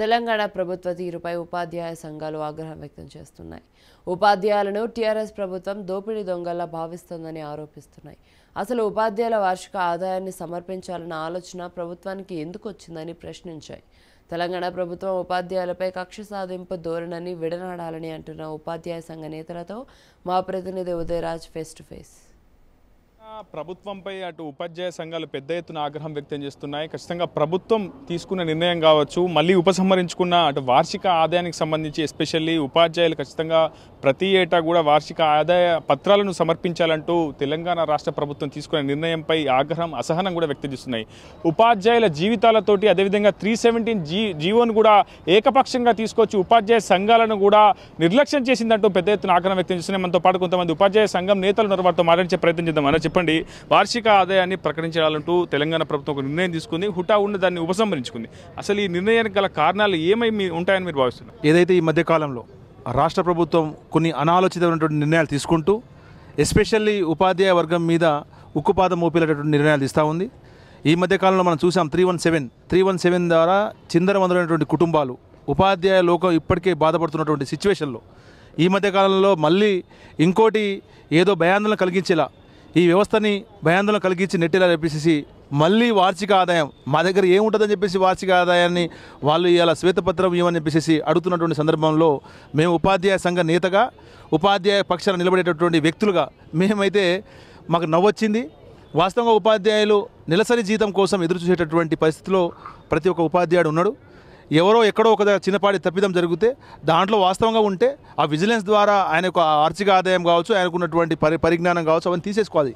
తెలంగాణ ప్రభుత్వ తీరుపై ఉపాధ్యాయ సంఘాలు ఆగ్రహం వ్యక్తం చేస్తున్నాయి. ఉపాధ్యాయులను టీఆర్ఎస్ ప్రభుత్వం దోపిడీ దొంగల్లా భావిస్తోందని ఆరోపిస్తున్నాయి. అసలు ఉపాధ్యాయుల వార్షిక ఆదాయాన్ని సమర్పించాలన్న ఆలోచన ప్రభుత్వానికి ఎందుకు వచ్చిందని ప్రశ్నించాయి. తెలంగాణ ప్రభుత్వం ఉపాధ్యాయులపై కక్ష సాధింపు ధోరణిని విడనాడాలని అంటున్న ఉపాధ్యాయ సంఘ నేతలతో మా ప్రతినిధి ఉదయరాజ్ ఫేస్ టు ఫేస్. ప్రభుత్వంపై అటు ఉపాధ్యాయ సంఘాలు పెద్ద ఎత్తున ఆగ్రహం వ్యక్తం చేస్తున్నాయి. ఖచ్చితంగా ప్రభుత్వం తీసుకున్న నిర్ణయం కావచ్చు మళ్ళీ ఉపసంహరించుకున్న అటు వార్షిక ఆదాయానికి సంబంధించి ఎస్పెషల్లీ ఉపాధ్యాయులు ఖచ్చితంగా ప్రతి ఏటా కూడా వార్షిక ఆదాయ పత్రాలను సమర్పించాలంటూ తెలంగాణ రాష్ట్ర ప్రభుత్వం తీసుకున్న నిర్ణయంపై ఆగ్రహం అసహనం కూడా వ్యక్తం చేస్తున్నాయి. ఉపాధ్యాయుల జీవితాలతోటి అదేవిధంగా త్రీ సెవెంటీన్ జీ జీవోను కూడా ఏకపక్షంగా తీసుకొచ్చి ఉపాధ్యాయ సంఘాలను కూడా నిర్లక్ష్యం చేసిందంటూ పెద్ద ఎత్తున ఆగ్రహం వ్యక్తం చేస్తున్నాయి. మనతో పాటు కొంతమంది ఉపాధ్యాయ సంఘం నేతలు ఉన్నారు. వారితో మాట్లాడించే ప్రయత్నం చేద్దాం. అలా చెప్పండి. వార్షిక ఆదాయాన్ని ప్రకటించాలంటూ తెలంగాణ ప్రభుత్వం ఒక నిర్ణయం తీసుకుంది. హుటా ఉన్న దాన్ని ఉపసంహరించుకుంది. అసలు ఈ నిర్ణయానికి గల కారణాలు ఏమై మీ- ఉంటాయని మీరు భావిస్తున్నారు? ఏదైతే ఈ మధ్యకాలంలో రాష్ట్ర ప్రభుత్వం కొన్ని అనాలోచితమైనటువంటి నిర్ణయాలు తీసుకుంటూ ఎస్పెషల్లీ ఉపాధ్యాయ వర్గం మీద ఉక్కుపాదం మోపేటటువంటి నిర్ణయాలు తీస్తూ ఉంది. ఈ మధ్యకాలంలో మనం చూసాం three one seven three one seven ద్వారా చిందరవందరైనటువంటి కుటుంబాలు ఉపాధ్యాయ లోకం ఇప్పటికే బాధపడుతున్నటువంటి సిచ్యువేషన్లో ఈ మధ్యకాలంలో మళ్ళీ ఇంకోటి ఏదో భయాందోళన కలిగించేలా ఈ వ్యవస్థని భయాందోళన కలిగించి నెట్టేలా చెప్పేసి మళ్ళీ వార్షిక ఆదాయం మా దగ్గర ఏముంటుందని చెప్పేసి వార్షిక ఆదాయాన్ని వాళ్ళు ఇవాళ శ్వేతపత్రం ఇవ్వని చెప్పేసి అడుగుతున్నటువంటి సందర్భంలో మేము ఉపాధ్యాయ సంఘ నేతగా ఉపాధ్యాయ పక్షాన నిలబడేటటువంటి వ్యక్తులుగా మేమైతే మాకు నవ్వొచ్చింది. వాస్తవంగా ఉపాధ్యాయులు నెలసరి జీతం కోసం ఎదురు చూసేటటువంటి పరిస్థితిలో ప్రతి ఒక్క ఉపాధ్యాయుడు ఉన్నాడు. ఎవరో ఎక్కడో ఒక చిన్నపాటి తప్పిదం జరిగితే దాంట్లో వాస్తవంగా ఉంటే ఆ విజిలెన్స్ ద్వారా ఆయన యొక్క ఆర్థిక ఆదాయం కావచ్చు ఆయనకున్నటువంటి పరి పరిజ్ఞానం కావచ్చు అవన్నీ తీసేసుకోవాలి.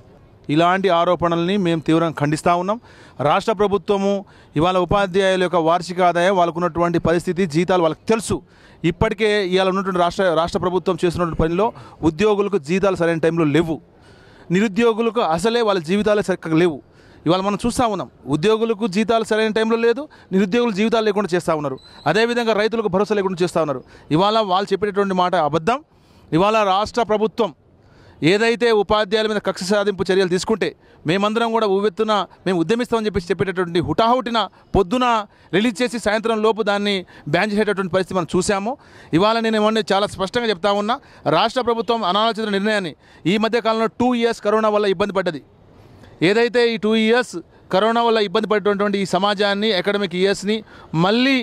ఇలాంటి ఆరోపణల్ని మేము తీవ్రంగా ఖండిస్తూ ఉన్నాం. రాష్ట్ర ప్రభుత్వము ఇవాళ ఉపాధ్యాయుల యొక్క వార్షిక ఆదాయం వాళ్ళకున్నటువంటి పరిస్థితి జీతాలు వాళ్ళకి తెలుసు. ఇప్పటికే ఇవాళ ఉన్నటువంటి రాష్ట్ర రాష్ట్ర ప్రభుత్వం చేస్తున్నటువంటి పనిలో ఉద్యోగులకు జీతాలు సరైన టైంలో లేవు. నిరుద్యోగులకు అసలే వాళ్ళ జీవితాలే సరిగ్గా లేవు. ఇవాళ మనం చూస్తూ ఉన్నాం ఉద్యోగులకు జీతాలు సరైన టైంలో లేదు నిరుద్యోగులు జీవితాలు లేకుండా చేస్తూ ఉన్నారు. అదేవిధంగా రైతులకు భరోసా లేకుండా చేస్తూ ఉన్నారు. ఇవాళ వాళ్ళు చెప్పేటటువంటి మాట అబద్ధం. ఇవాళ రాష్ట్ర ప్రభుత్వం ఏదైతే ఉపాధ్యాయుల మీద కక్ష సాధింపు చర్యలు తీసుకుంటే మేమందరం కూడా ఉవ్వెత్తున మేము ఉద్యమిస్తామని చెప్పేసి చెప్పేటటువంటి హుటాహుటిన పొద్దున రిలీజ్ చేసి సాయంత్రం లోపు దాన్ని బ్యాన్ చేసేటటువంటి పరిస్థితి మనం చూసాము ఇవాళ నేను ఏమన్నా చాలా స్పష్టంగా చెప్తా ఉన్నా రాష్ట్ర ప్రభుత్వం అనాలోచిత నిర్ణయాన్ని ఈ మధ్య కాలంలో టూ ఇయర్స్ కరోనా వల్ల ఇబ్బంది పడ్డది. ఏదైతే ఈ టూ ఇయర్స్ కరోనా వల్ల ఇబ్బంది పడేటటువంటి ఈ సమాజాన్ని అకాడమిక్ ఇయర్స్ని మళ్ళీ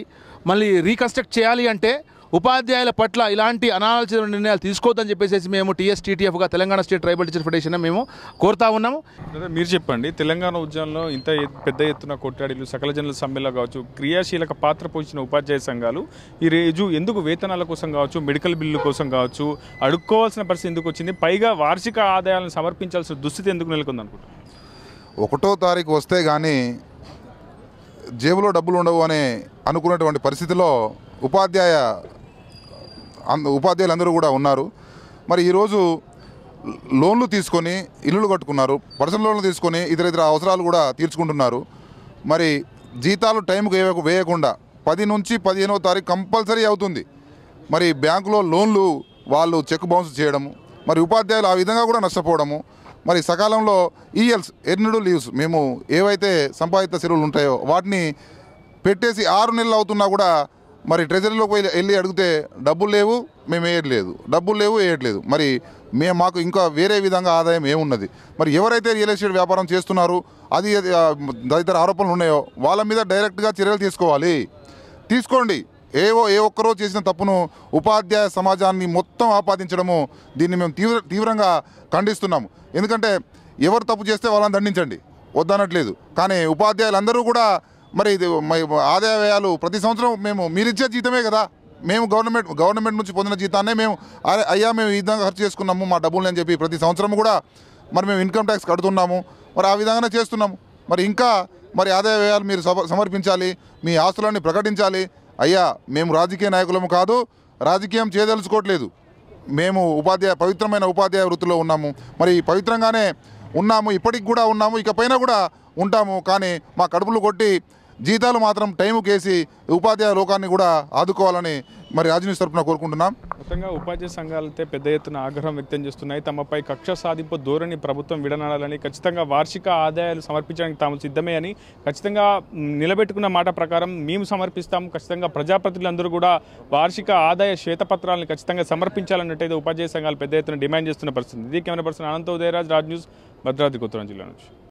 మళ్ళీ రీకన్స్ట్రక్ట్ చేయాలి అంటే ఉపాధ్యాయుల పట్ల ఇలాంటి అనాలోచిత నిర్ణయాలు తీసుకోవద్దని చెప్పేసి మేము టీఎస్టీటీఎఫ్గా Telangana state tribal teacher federation మేము కోరుతా ఉన్నాము. అదే మీరు చెప్పండి తెలంగాణ ఉద్యమంలో ఇంత పెద్ద ఎత్తున కొట్టాడిలు సకల జనుల సమ్మెలో కావచ్చు క్రియాశీలక పాత్ర పోషించిన ఉపాధ్యాయ సంఘాలు ఈ రోజు ఎందుకు వేతనాల కోసం కావచ్చు మెడికల్ బిల్లు కోసం కావచ్చు అడుక్కోవాల్సిన పరిస్థితి ఎందుకు వచ్చింది? పైగా వార్షిక ఆదాయాలను సమర్పించాల్సిన దుస్థితి ఎందుకు నెలకొంది ఒకటో తారీఖు వస్తే కానీ జేబులో డబ్బులు ఉండవు అని అనుకున్నటువంటి పరిస్థితిలో ఉపాధ్యాయ అంద ఉపాధ్యాయులు అందరూ కూడా ఉన్నారు. మరి ఈరోజు లోన్లు తీసుకొని ఇల్లులు కట్టుకున్నారు పర్సనల్ లోన్లు తీసుకొని ఇతర ఇతర అవసరాలు కూడా తీర్చుకుంటున్నారు. మరి జీతాలు టైంకి వేయకు వేయకుండా పది నుంచి పదిహేనవ తారీఖు కంపల్సరీ అవుతుంది. మరి బ్యాంకులో లోన్లు వాళ్ళు చెక్ బౌన్స్ చేయడము మరి ఉపాధ్యాయులు ఆ విధంగా కూడా నష్టపోవడము మరి సకాలంలో ఈఎల్స్ ఎర్నడు లీవ్స్ మేము ఏవైతే సంపాదిత సెలవులు ఉంటాయో వాటిని పెట్టేసి ఆరు నెలలు అవుతున్నా కూడా మరి ట్రెజరీలోకి వెళ్ళి వెళ్ళి అడిగితే డబ్బులు లేవు మేము వేయట్లేదు. డబ్బులు లేవు వేయట్లేదు. మరి మేము మాకు ఇంకా వేరే విధంగా ఆదాయం ఏమున్నది? మరి ఎవరైతే రియల్ ఎస్టేట్ వ్యాపారం చేస్తున్నారు అది అది, తదితర ఆరోపణలు ఉన్నాయో వాళ్ళ మీద డైరెక్ట్గా చర్యలు తీసుకోవాలి. తీసుకోండి. ఏవో ఏ ఒక్కరో చేసిన తప్పును ఉపాధ్యాయ సమాజాన్ని మొత్తం ఆపాదించడము దీన్ని మేము తీవ్ర తీవ్రంగా ఖండిస్తున్నాము. ఎందుకంటే ఎవరు తప్పు చేస్తే వాళ్ళని దండించండి. వద్దనట్లేదు. కానీ ఉపాధ్యాయులందరూ కూడా మరి ఇది ఆదాయ వ్యయాలు ప్రతి సంవత్సరం మేము మీరిచ్చే జీతమే కదా. మేము గవర్నమెంట్ గవర్నమెంట్ నుంచి పొందిన జీతాన్నే మేము అరే అయ్యా మేము ఈ విధంగా ఖర్చు చేసుకున్నాము మా డబ్బులు అని చెప్పి ప్రతి సంవత్సరం కూడా మరి మేము ఇన్కమ్ ట్యాక్స్ కడుతున్నాము. మరి ఆ విధంగానే చేస్తున్నాము. మరి ఇంకా మరి ఆదాయ వ్యయాలు మీరు సమ- సమర్పించాలి. మీ ఆస్తులన్నీ ప్రకటించాలి. అయ్యా మేము రాజకీయ నాయకులము కాదు రాజకీయం చేయదలుచుకోవట్లేదు. మేము ఉపాధ్యాయ పవిత్రమైన ఉపాధ్యాయ వృత్తిలో ఉన్నాము. మరి పవిత్రంగానే ఉన్నాము ఇప్పటికి కూడా ఉన్నాము ఇకపైన కూడా ఉంటాము. కానీ మా కడుపులు కొట్టి జీతాలు మాత్రం టైంకేసి వేసి ఉపాధ్యాయ లోకాన్ని కూడా ఆదుకోవాలని మరి రాజనీతి తరపున కోరుకుంటున్నాం. మొత్తంగా ఉపాధ్యాయ సంఘాలతో పెద్ద ఎత్తున ఆగ్రహం వ్యక్తం చేస్తున్నాయి. తమపై కక్ష సాధింపు ధోరణి ప్రభుత్వం విడనాడాలని ఖచ్చితంగా వార్షిక ఆదాయాలు సమర్పించడానికి తాము సిద్ధమే అని ఖచ్చితంగా నిలబెట్టుకున్న మాట ప్రకారం మేము సమర్పిస్తాం ఖచ్చితంగా ప్రజాప్రతినిధులందరూ కూడా వార్షిక ఆదాయ శ్వేతపత్రాలను ఖచ్చితంగా సమర్పించాలన్నట్టయితే ఉపాధ్యాయ సంఘాలు పెద్ద ఎత్తున డిమాండ్ చేస్తున్న పరిస్థితి. ఇది camera person Anantha Udayaraj Raj news Bhadradri Kothuram జిల్లా నుంచి.